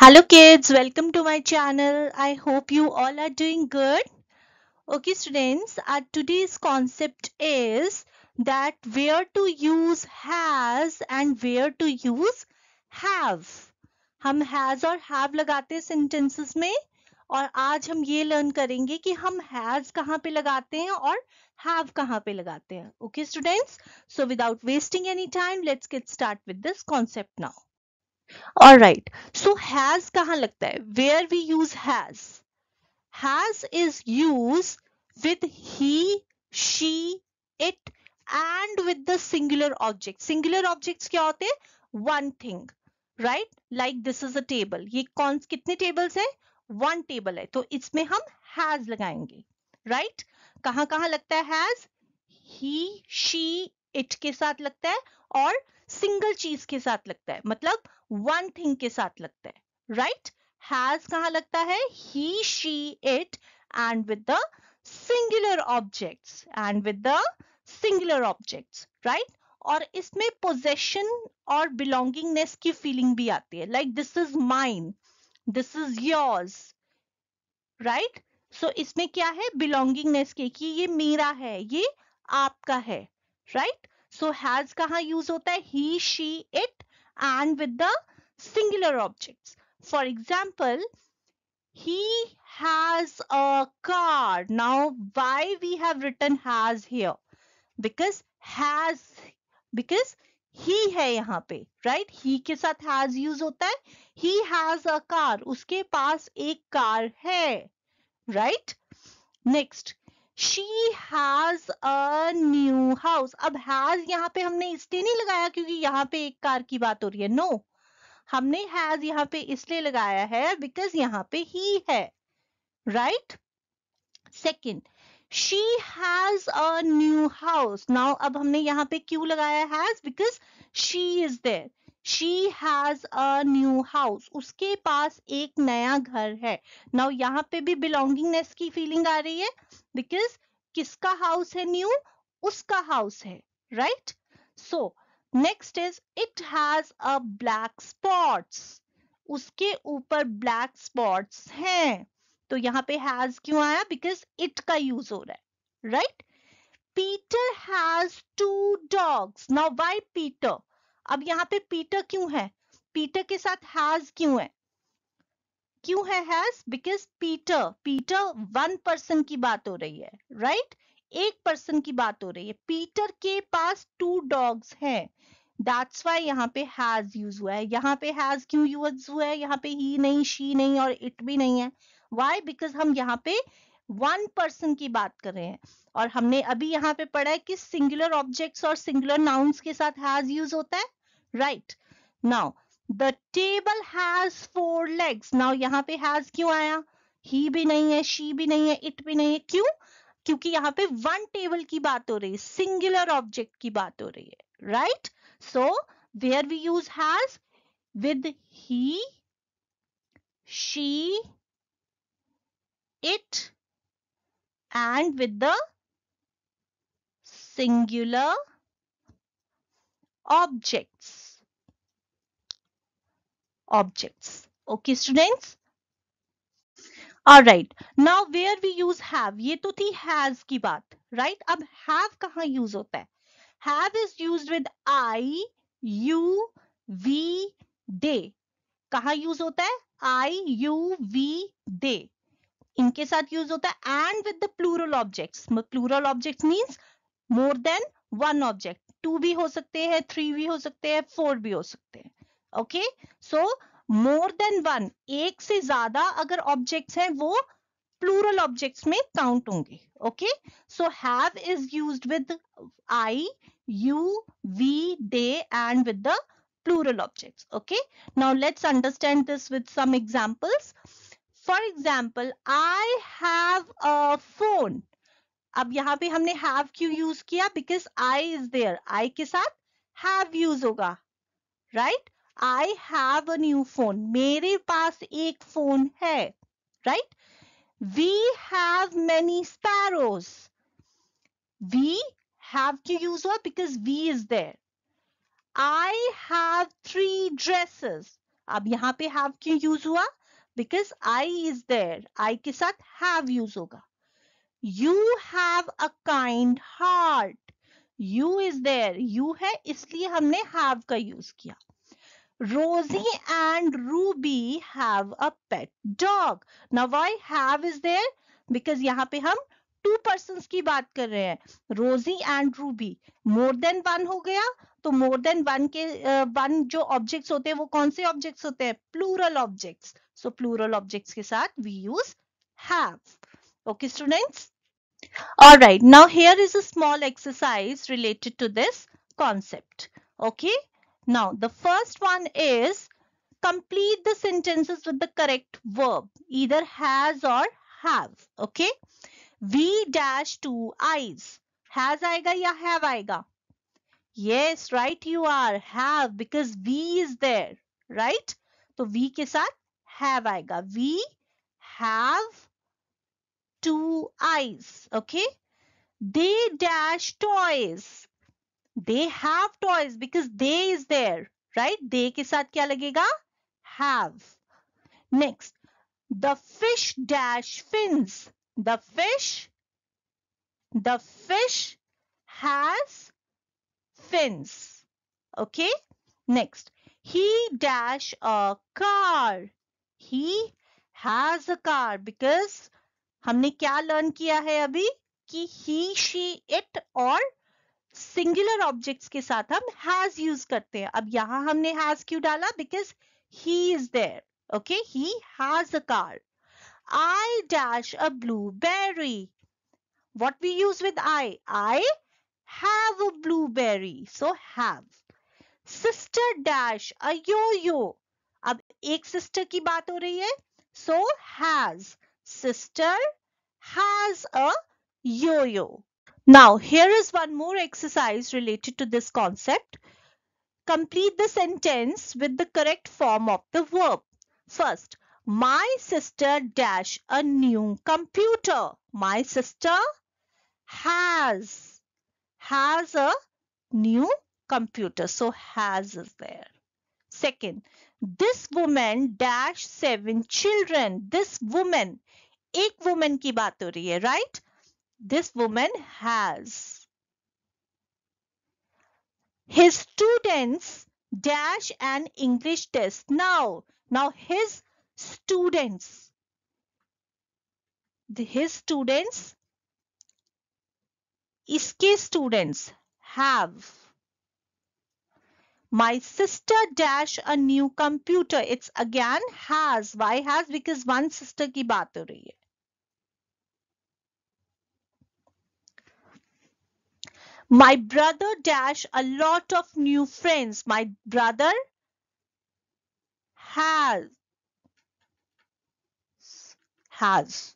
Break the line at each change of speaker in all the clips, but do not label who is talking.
Hello kids, welcome to my channel. I hope you all are doing good. Okay students, our today's concept is that where to use has and where to use have. हम has और have लगाते हैं sentences में और आज हम ये learn करेंगे कि हम has कहाँ पे लगाते हैं और have कहाँ पे लगाते हैं. Okay students, so without wasting any time, let's get start with this concept now. All right. So has कहाँ लगता है? Where we use has. Has is used with he, she, it and with the singular object. Singular objects क्या होते हैं? One thing. Right? Like this is a table. ये कौन कितने tables है? One table है. तो इसमें हम has लगाएँगे. Right? कहाँ कहाँ लगता है has? He, she, it के साथ लगता है और सिंगल चीज़ के साथ लगता है मतलब वन थिंग के साथ लगता है राइट हैज़ कहा लगता है? He she it and with the singular objects and with the singular objects right और इसमें पोजेशन और बिलोंगिंगनेस की फीलिंग भी आती है like this is mine this is yours right so इसमें क्या है? बिलोंगिंगनेस के कि ये मेरा है, ये आपका है राइट? So has कहाँ use होता है he, she, it and with the singular objects. For example, he has a car. Now why we have written has here? Because has because he है यहाँ पे right? He के साथ has use होता है he has a car. उसके पास एक कार है right? Next she has a new house अब हैज़ यहाँ पे हमने इसलिए नहीं लगाया क्योंकि यहाँ पे एक कार की बात हो रही है। No no. हमने हैज़ यहाँ पे इसलिए लगाया है बिकॉज़ यहाँ पे ही है। Right second she has a new house now अब हमने यहाँ पे क्यों लगाया has because she is there she has a new house उसके पास एक नया घर है। नाउ यहाँ पे भी बिलोंगिंगनेस की फीलिंग आ रही है बिकॉज़ किसका हाउस है न्यू उसका हाउस है right so next is it has a black spots उसके ऊपर ब्लैक स्पॉट्स हैं। तो यहाँ पे हैज़ क्यों आया? बिकॉज़ इट का यूज़ हो रहा है right Peter has two dogs now why Peter अब यहाँ पे पीटर क्यों है? पीटर के साथ हैज़ क्यों है? क्यों है has because Peter Peter one person की बात हो रही है राइट right? एक पर्सन की बात हो रही है। पीटर के पास टू डॉग्स हैं। दैट्स वाई यहाँ पे हैज़ यूज़ हुआ है। यहाँ पे हैज़ क्यों यूज़ हुआ है? यहाँ पे ही नहीं शी नहीं और इट भी नहीं है। वाई बिकॉज़ हम यहाँ पे वन पर्सन की बात कर रहे हैं। और हमने अभी यहाँ पे पढ़ा है कि सिंगुलर ऑब्जेक्ट्स और सिंगुलर नाउन्स के साथ हैज़ यूज़ होता है। Right now the table has four legs now यहाँ पे हैज़ क्यों आया? ही भी नहीं है शी भी नहीं है इट भी नहीं है. क्यों? क्योंकि यहाँ पे वन टेबल की बात हो रही है सिंगुलर ऑब्जेक्ट की बात हो रही है. Right so where we use has with he she it and with the singular objects. Objects. Okay, students? Alright. Now, where we use have? ये तो थी has की बात. Right? अब have कहाँ use होता है? Have is used with I, you, we, they. कहाँ use होता है? I, you, we, they. इनके साथ यूज़ होता है and with the plural objects plural objects means more than one object two भी हो सकते हैं, थ्री भी हो सकते हैं, फोर भी हो सकते हैं okay so more than one एक से ज़्यादा अगर ऑब्जेक्ट्स हैं, वो प्लूरल ऑब्जेक्ट्स में काउंट होंगे okay so have is used with I you we they and with the plural objects, okay? Now, let's understand this with some examples. For example I have a phone अब यहाँ पे हमने have क्यों use किया? Because I is there I के साथ have use होगा। Right I have a new phone मेरे पास एक फ़ोन है। Right we have many sparrows we have क्यों यूज़ हुआ? Because we is there I have three dresses अब यहाँ पे have क्यों यूज़ हुआ? Because I is there I के साथ have यूज़ होगा। You have a kind heart you is there you है इसलिए हमने हैव का यूज़ किया। Rosie and Ruby have a pet dog now why have is there? Because यहाँ पे हम टू पर्सन की बात कर रहे हैं। Rosie and Ruby more than one हो गया। तो मोर देन वन के वन uh, जो ऑब्जेक्ट्स होते हैं वो कौन से ऑब्जेक्ट्स होते हैं? Plural objects so plural objects के साथ we use have okay students all right now here is a small exercise related to this concept okay now the first one is complete the sentences with the correct verb either has or have okay V dash two eyes. Has aega ya have aega? Yes, right you are. Have because V is there. Right? So V ke saath have aega. We have two eyes. Okay? They dash toys. They have toys because they is there. Right? They ke saath kya lagega? Have. Next. The fish dash fins. The fish, the fish has fins. Okay. Next, he dash a car. He has a car because हमने क्या learn किया है अभी? कि he she it और singular objects के साथ हम हैज़ यूज़ करते हैं। अब यहाँ हमने हैज़ क्यों डाला? Because he is there okay he has a car I dash a blueberry what we use with I I have a blueberry so have sister dash a यो यो अब एक सिस्टर की बात हो रही है so has Sister has a yo-yo. Now here is one more exercise related to this concept. Complete the sentence with the correct form of the verb. First, my sister dash a new computer. My sister has has a new computer. So has is there. Second, this woman dash seven children. This woman, एक woman की बात हो रही है, right? This woman has. His students dash an English test now. Now his students. The, his students, इसके students have. my sister dash a new computer. It's again has. Why has? Because one sister ki baat ho rahi hai. My brother dash a lot of new friends. My brother has has.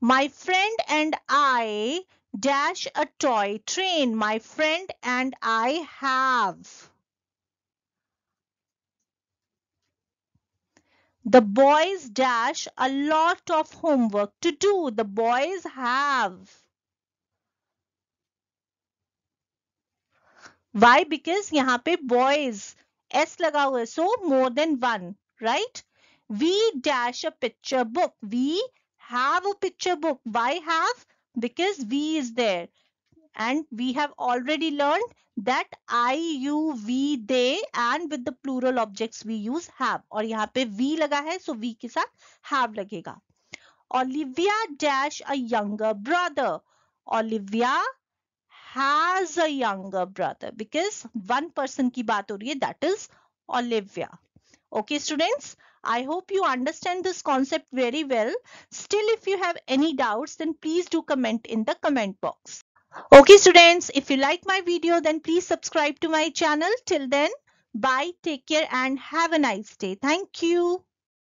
My friend and i dash a toy train. My friend and i have. The boys dash a lot of homework to do. The boys have. Why? Because यहाँ पे boys S लगा हुआ है. So more than one, right? We dash a picture book. We have a picture book. Why have? Because we is there. And we have already learned that I, you, we, they and with the plural objects we use have. और यहाँ पे we लगा है so we के साथ have लगेगा. Olivia dash a younger brother. Olivia has a younger brother because one person की बात हो रही है that is Olivia. Okay students, I hope you understand this concept very well. Still, if you have any doubts, then please do comment in the comment box. Okay, students, if you like my video, then please subscribe to my channel. Till then, bye, take care and have a nice day. Thank you.